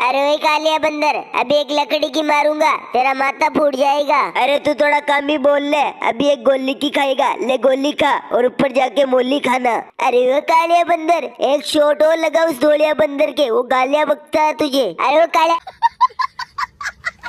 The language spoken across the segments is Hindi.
अरे वही कालिया बंदर, अभी एक लकड़ी की मारूँगा, तेरा माथा फूट जाएगा। अरे तू थोड़ा कम ही बोल ले, अभी एक गोली की खाएगा, ले गोली खा और ऊपर जाके मोली खाना। अरे वो कालिया बंदर, एक शॉट और लगा उस धोलिया बंदर के, वो गालिया बकता है तुझे। अरे वो कालिया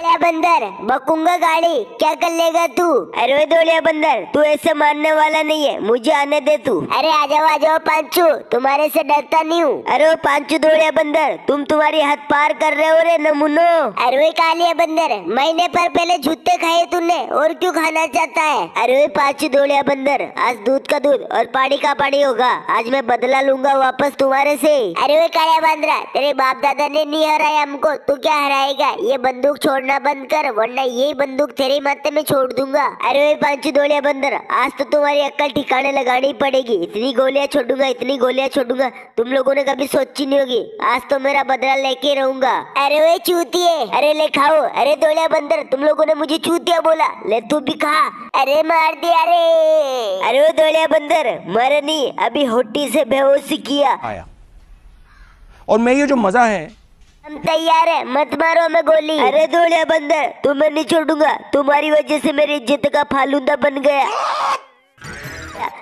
कालिया बंदर बकूँगा गाड़ी क्या कर लेगा तू? अरे वो दौड़िया बंदर तू ऐसे मारने वाला नहीं है मुझे आने दे तू। अरे आ जाओ आ जाओ पांचू तुम्हारे से डरता नहीं हूँ। अरे पांचू दौड़िया बंदर तुम तुम्हारी हद पार कर रहे हो रे नमूनो। अरे कालिया बंदर महीने पर पहले जूते खाए तूने और क्यों खाना चाहता है? अरे पांचू दौड़िया बंदर आज दूध का दूध और पानी का पानी होगा आज मैं बदला लूँगा वापस तुम्हारे से। अरे कालिया बंदरा तेरे बाप दादा ने नहीं हराया हमको तू क्या हराएगा? ये बंदूक छोड़ना बंद कर वरना यही बंदूक तेरे माथे में छोड़ दूँगा। अरे वो पांचू दौड़िया बंदर आज तो तुम्हारी अक्कल ठिकाने लगानी पड़ेगी। इतनी गोलियाँ छोड़ूँगा, इतनी गोलियाँ छोड़ूँगा, तुम लोगों ने कभी सोची नहीं होगी। आज तो मेरा बदला लेके रहूँगा। अरे वे चूतिए! अरे ले खाओ। अरे दौड़िया बंदर तुम लोगों ने मुझे चूतिया बोला। ले तू भी खा। अरे मार दिया रे! अरे वो दौड़िया बंदर मर नहीं अभी होटी से बेहोशी किया। और मैं ये जो मज़ा है हम तैयार है, मत मारो हमें गोली। अरे दौड़िया बंदर तुम्हें नहीं छोड़ूँगा। तुम्हारी वजह से मेरी इज़्ज़त का फालूदा बन गया।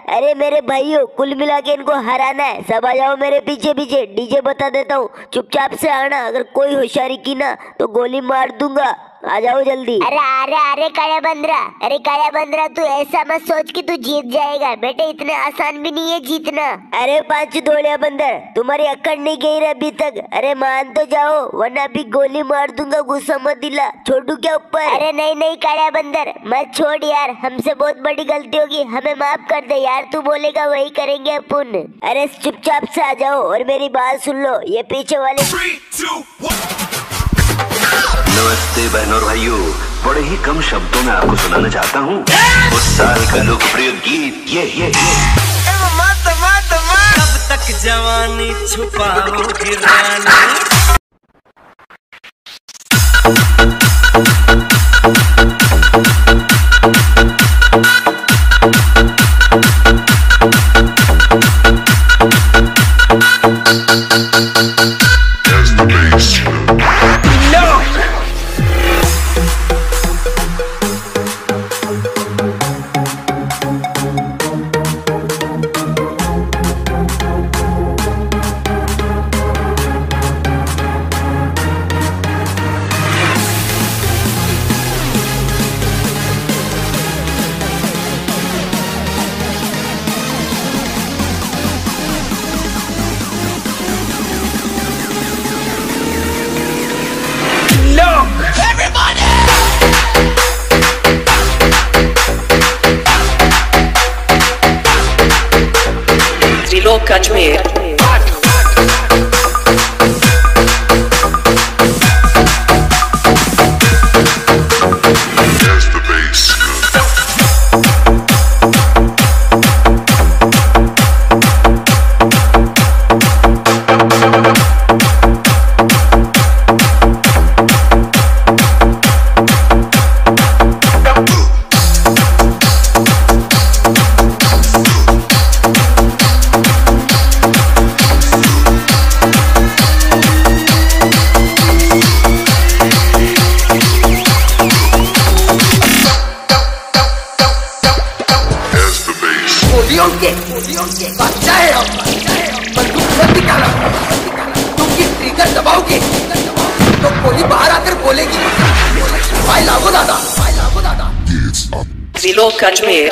अरे मेरे भाइयों, कुल मिला के इनको हराना है। सब आ जाओ मेरे पीछे पीछे। डीजे बता देता हूँ, चुपचाप से आना। अगर कोई होशियारी की ना तो गोली मार दूँगा। आ जाओ जल्दी। अरे अरे अरे काया बंदरा। अरे काया बंदरा तू ऐसा मत सोच कि तू जीत जाएगा। बेटे इतने आसान भी नहीं है जीतना। अरे पाँच दौड़िया बंदर तुम्हारी अक्कड़ नहीं गई रे अभी तक। अरे मान तो जाओ वरना अभी गोली मार दूँगा गुस्सा मत दिला। छोटू क्या ऊपर? अरे नहीं नहीं काया बंदर मत छोड़ यार। हमसे बहुत बड़ी गलती होगी। हमें माफ़ कर दे यार तू बोलेगा वही करेंगे अपन। अरे चुपचाप से आ जाओ और मेरी बात सुन लो। ये पीछे वाले नमस्ते बहनों और भाइयों बड़े ही कम शब्दों में आपको सुनाना चाहता हूँ। उस साल का लोकप्रिय गीत ये ये ये। कब तक जवानी छुपाओगी रानी? Look at. बच्चा है हम बंदूक मत निकाला। क्योंकि ट्रिगर दबाओगे तो गोली बाहर आकर बोलेगी भाई लागो दादा भाई लागो दादा। Trilok Ajmer.